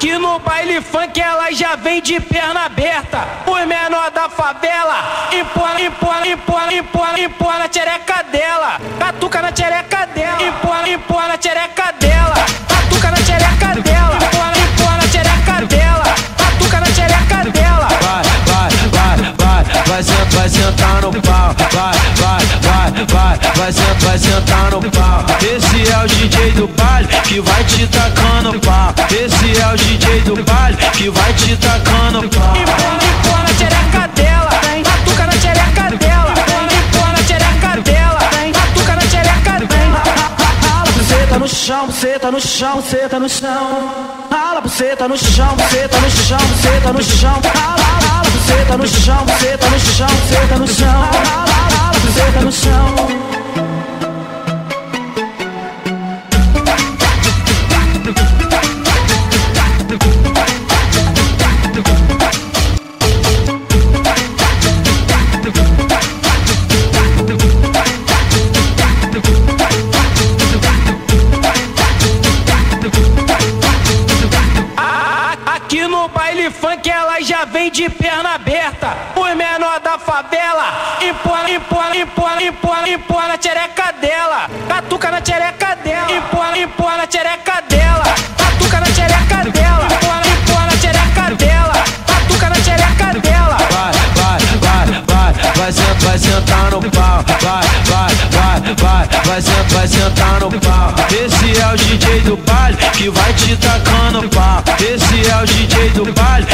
Aqui no baile funk ela já vem de perna aberta. Os menor da favela empurra, empurra, empurra, empurra, empurra na tchereca dela. Catuca na tchereca dela. Empurra, empurra na tchereca dela. Catuca na tchereca dela. Empurra, empurra na tchereca dela. Catuca na tchereca dela. Vai, vai, vai, vai, vai, sentar, vai sentar no pau. Vai, vai, vai, vai, vai, sentar, vai sentar no pau. Esse é o DJ do baile que vai te tacando pau. É o DJ do baile que vai te tacando pau. Empurra, na tchereca dela. Catuca na tchereca dela. Empurra, na tchereca dela. Catuca na tchereca dela. No chão, buceta no chão, buceta no chão. Rala buceta no chão, buceta no chão, buceta no chão. Rala, rala buceta no chão, buceta no chão, buceta no chão. Rala, rala buceta no chão. Baile funk ela já vem de perna aberta. Os menor da favela empurra, empurra, empurra, empurra, empurra na tchereca dela. Catuca na tchereca dela. Empurra, empurra na tchereca dela. Catuca na tchereca dela. Empurra, empurra na tchereca dela. Catuca na tchereca dela. Vai, vai, vai, vai, vai, vai sentar no pau. Vai, vai, vai, vai, vai, sentar, vai sentar no pau. Esse é o DJ do baile que vai te tacando pau. Esse é o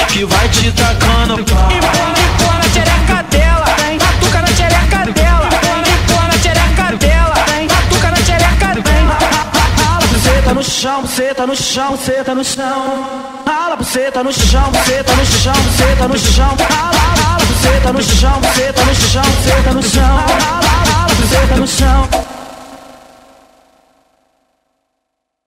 Que vai te tacando. Empurra, na tchereca dela. Catuca na tchereca dela. Empurra, na tchereca dela. Catuca na tchereca dela. Rala buceta no chão, buceta no chão, buceta no chão. Rala buceta no chão, buceta no chão, buceta no chão. Rala, rala buceta no chão, buceta no chão, buceta no chão. Rala,